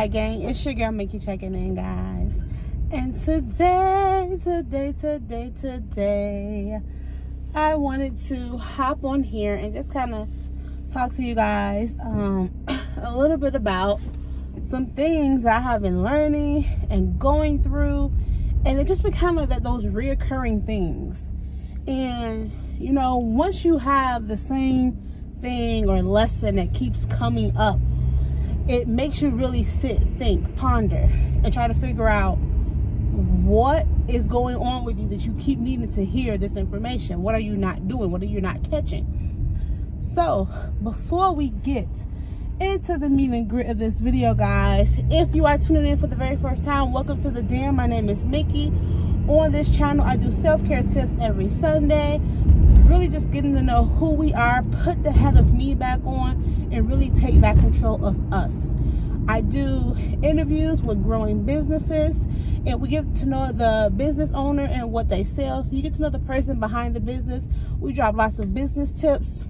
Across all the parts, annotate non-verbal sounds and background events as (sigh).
Fat Gang? It's your girl Mikki checking in, guys. And today, today, today, today, I wanted to hop on here and just kind of talk to you guys um, (coughs) a little bit about some things I have been learning and going through. And it just become like that those reoccurring things. And, you know, once you have the same thing or lesson that keeps coming up it makes you really sit, think, ponder, and try to figure out what is going on with you that you keep needing to hear this information. What are you not doing? What are you not catching? So, before we get into the meat and grit of this video, guys, if you are tuning in for the very first time, welcome to the Den. My name is Mikki. On this channel, I do self-care tips every Sunday really just getting to know who we are, put the head of me back on, and really take back control of us. I do interviews with growing businesses and we get to know the business owner and what they sell. So you get to know the person behind the business. We drop lots of business tips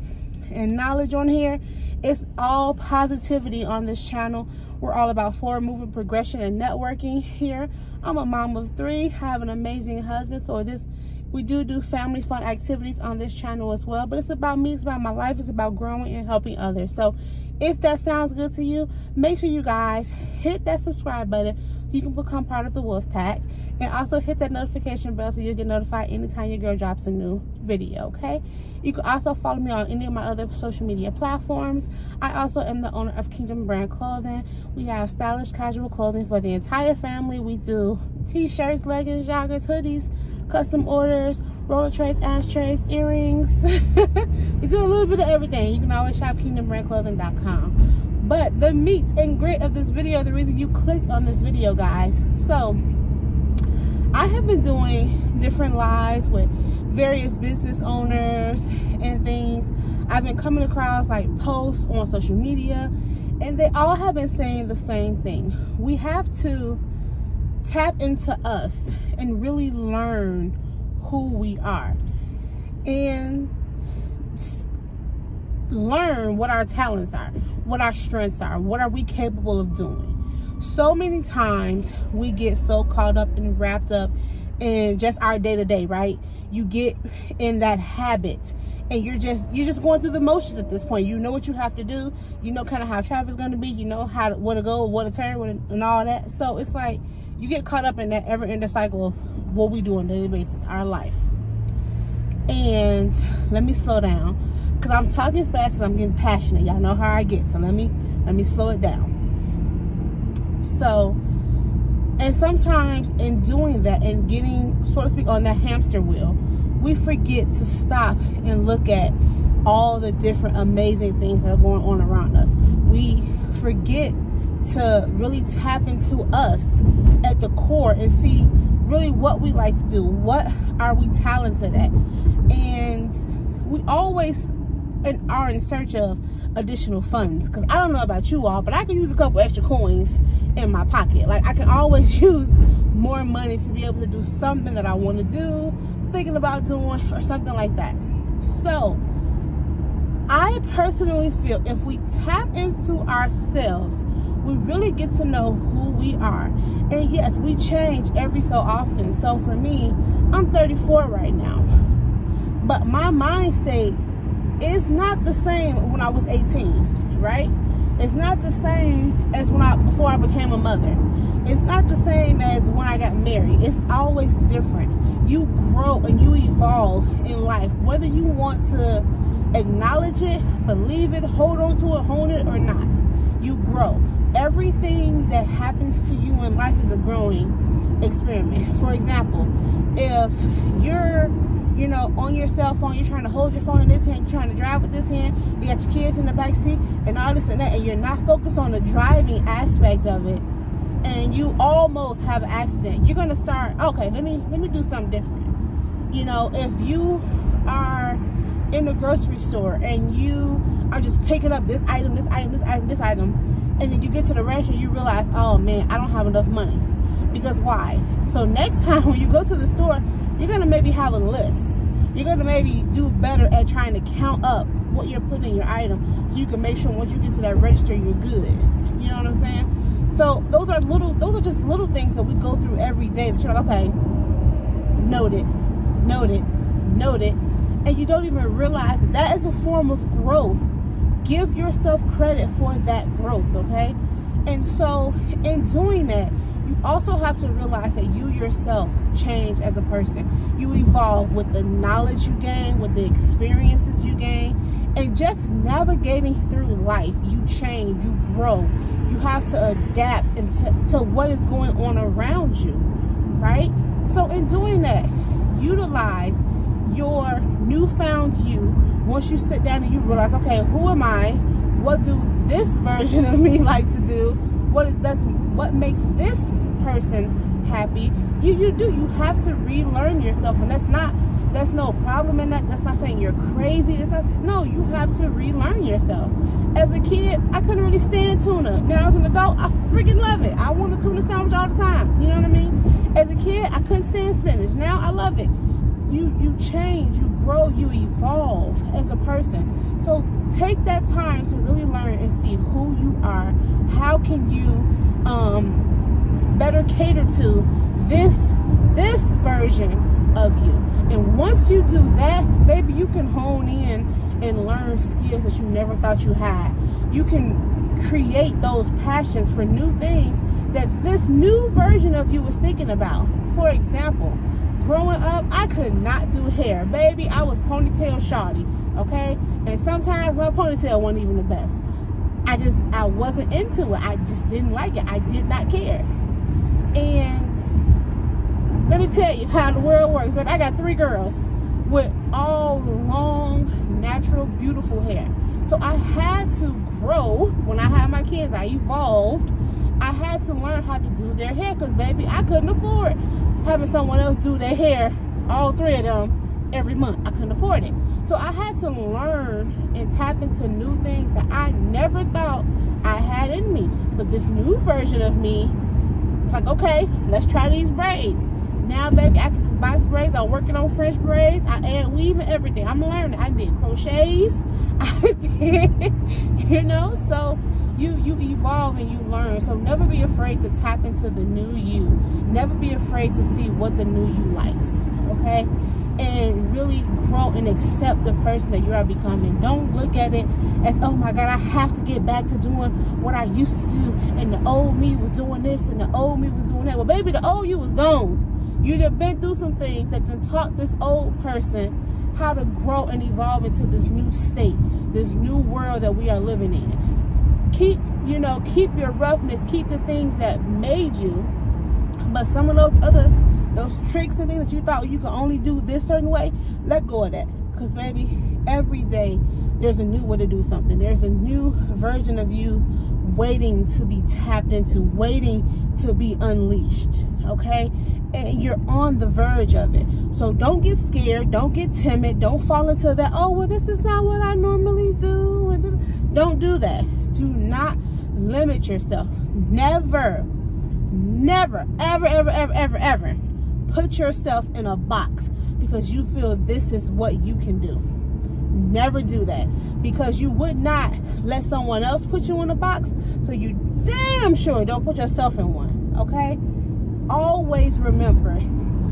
and knowledge on here. It's all positivity on this channel. We're all about forward moving progression and networking here. I'm a mom of three, have an amazing husband. So this we do do family fun activities on this channel as well, but it's about me, it's about my life, it's about growing and helping others. So if that sounds good to you, make sure you guys hit that subscribe button you can become part of the Wolf Pack. And also hit that notification bell so you'll get notified anytime your girl drops a new video, okay? You can also follow me on any of my other social media platforms. I also am the owner of Kingdom Brand Clothing. We have stylish casual clothing for the entire family. We do t-shirts, leggings, joggers, hoodies, custom orders, roller trays, ashtrays, earrings. (laughs) we do a little bit of everything. You can always shop kingdombrandclothing.com. But the meat and grit of this video, the reason you clicked on this video, guys. So, I have been doing different lives with various business owners and things. I've been coming across like posts on social media and they all have been saying the same thing. We have to tap into us and really learn who we are and learn what our talents are, what our strengths are, what are we capable of doing. So many times we get so caught up and wrapped up in just our day to day, right? You get in that habit and you're just you're just going through the motions at this point. You know what you have to do. You know kind of how traffic's going to be. You know how to, where to go, what to turn, and all that. So it's like you get caught up in that ever-ending cycle of what we do on a daily basis, our life. And let me slow down because I'm talking fast and I'm getting passionate. Y'all know how I get, so let me let me slow it down. So, and sometimes in doing that and getting, so to speak, on that hamster wheel, we forget to stop and look at all the different amazing things that are going on around us. We forget to really tap into us at the core and see really what we like to do. What are we talented at? And we always are in search of additional funds because I don't know about you all, but I can use a couple extra coins in my pocket. Like I can always (laughs) use more money to be able to do something that I want to do, thinking about doing, or something like that. So I personally feel if we tap into ourselves we really get to know who we are. And yes, we change every so often. So for me, I'm 34 right now. But my mindset is not the same when I was 18, right? It's not the same as when I before I became a mother. It's not the same as when I got married. It's always different. You grow and you evolve in life, whether you want to acknowledge it, believe it, hold on to it, hone it, or not. You grow everything that happens to you in life is a growing experiment. For example, if you're you know, on your cell phone, you're trying to hold your phone in this hand, you're trying to drive with this hand, you got your kids in the back seat, and all this and that, and you're not focused on the driving aspect of it, and you almost have an accident, you're gonna start, okay, let me let me do something different. You know, if you are in the grocery store and you are just picking up this item, this item, this item, this item, and then you get to the restaurant you realize oh man i don't have enough money because why so next (laughs) time when you go to the store you're gonna maybe have a list you're gonna maybe do better at trying to count up what you're putting in your item so you can make sure once you get to that register you're good You know what I'm saying? So those are little, those are just little things that we go through every day that you're like, okay, note it, note it, note it. And you don't even realize that, that is a form of growth. Give yourself credit for that growth, okay? And so in doing that, you also have to realize that you yourself change as a person. You evolve with the knowledge you gain, with the experiences you gain, and just navigating through life. You change, you grow. You have to adapt into to what is going on around you, right? So in doing that, utilize your newfound you once you sit down and you realize, okay, who am I? What do this version of me (laughs) like to do? What does what makes this person happy? You you do. You have to relearn yourself, and that's not that's no problem in that. That's not saying you're crazy. That's not no. You have to relearn yourself. As a kid, I couldn't really stand tuna. Now as an adult, I freaking love it. I want a tuna sandwich all the time. You know what I mean? As a kid, I couldn't stand spinach. Now I love it. You you change, you grow, you evolve as a person. So take that time to really learn and see who you are. How can you um, better cater to this this version of you? And once you do that, maybe you can hone in and learn skills that you never thought you had. You can create those passions for new things that this new version of you was thinking about. For example, growing up, I could not do hair. Baby, I was ponytail shoddy, okay? And sometimes my ponytail wasn't even the best. I just, I wasn't into it. I just didn't like it. I did not care. And let me tell you how the world works, But I got three girls with all long, natural, beautiful hair. So I had to grow when I had my kids. I evolved. I had to learn how to do their hair because, baby, I couldn't afford having someone else do their hair, all three of them, every month. I couldn't afford it. So I had to learn and tap into new things that I never thought I had in me. But this new version of me, it's like, okay, let's try these braids. Now, baby, I can do box braids. I'm working on French braids. I add weave and everything. I'm learning. I did crochets. (laughs) I did, you know, so you you evolve and you learn so never be afraid to tap into the new you never be afraid to see what the new you likes okay and really and accept the person that you are becoming. Don't look at it as oh my god i have to get back to doing what i used to do and the old me was doing this and the old me was doing that. Well baby the old you was gone. You'd have been through some things that then taught this old person how to grow and evolve into this new state this new world that we are living in. Keep, you know, keep your roughness, keep the things that made you. But some of those other, those tricks and things that you thought you could only do this certain way, let go of that. Because maybe every day there's a new way to do something. There's a new version of you waiting to be tapped into, waiting to be unleashed, okay? And you're on the verge of it. So don't get scared, don't get timid, don't fall into that, oh, well, this is not what I normally do. Don't do that do not limit yourself. Never, never, ever, ever, ever, ever, ever put yourself in a box because you feel this is what you can do. Never do that because you would not let someone else put you in a box. So you damn sure don't put yourself in one. Okay? Always remember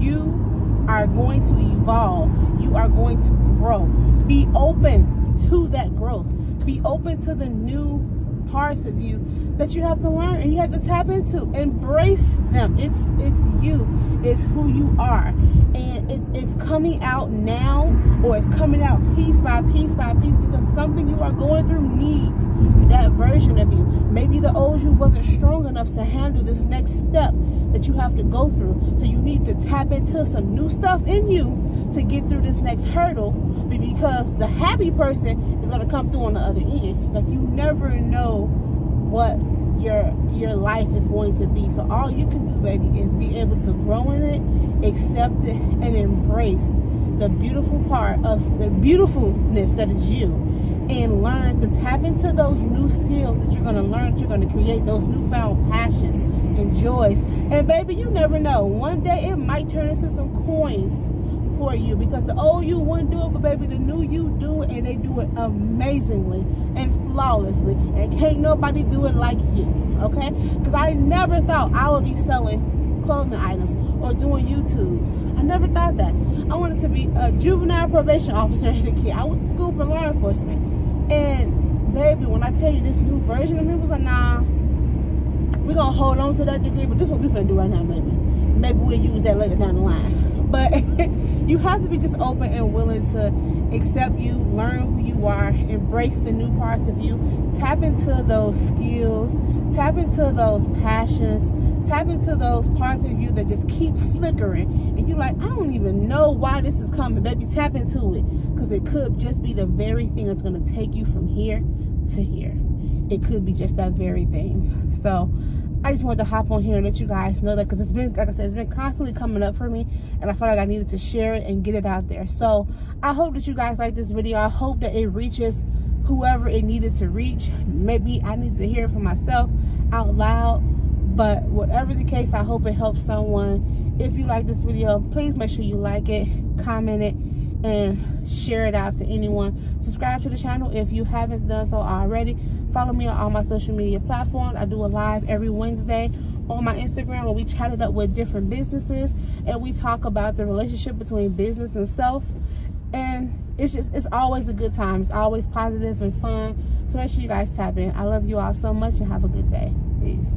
you are going to evolve. You are going to grow. Be open to that growth. Be open to the new parts of you that you have to learn and you have to tap into. Embrace them. It's it's you. It's who you are. And it, it's coming out now or it's coming out piece by piece by piece because something you are going through needs that version of you. Maybe the old you wasn't strong enough to handle this next step that you have to go through. So you need to tap into some new stuff in you to get through this next hurdle because the happy person is going to come through on the other end. Like you never know what your your life is going to be. So all you can do, baby, is be able to grow in it, accept it, and embrace the beautiful part of the beautifulness that is you and learn to tap into those new skills that you're going to learn, you're going to create those newfound passions and joys. And baby, you never know. One day it might turn into some coins for you because the old you wouldn't do it, but baby, the new you do it and they do it amazingly. And flawlessly and can't nobody do it like you okay? Because i never thought i would be selling clothing items or doing youtube. I never thought that. I wanted to be a juvenile probation officer as a kid. I went to school for law enforcement. And baby when i tell you this new version of me was like nah we're gonna hold on to that degree but this is what we're gonna do right now maybe maybe we'll use that later down the line but (laughs) you have to be just open and willing to accept you learn who you are embrace the new parts of you. Tap into those skills. Tap into those passions. Tap into those parts of you that just keep flickering. And you're like i don't even know why this is coming. Baby tap into it. Because it could just be the very thing that's going to take you from here to here. It could be just that very thing. So I just wanted to hop on here and let you guys know that because it's been, like I said, it's been constantly coming up for me and I felt like I needed to share it and get it out there. So I hope that you guys like this video. I hope that it reaches whoever it needed to reach. Maybe I need to hear it for myself out loud. But whatever the case, I hope it helps someone. If you like this video, please make sure you like it, comment it, and share it out to anyone. Subscribe to the channel if you haven't done so already. Follow me on all my social media platforms. I do a live every Wednesday on my Instagram where we chat it up with different businesses and we talk about the relationship between business and self. And it's just, it's always a good time. It's always positive and fun. So make sure you guys tap in. I love you all so much and have a good day. Peace.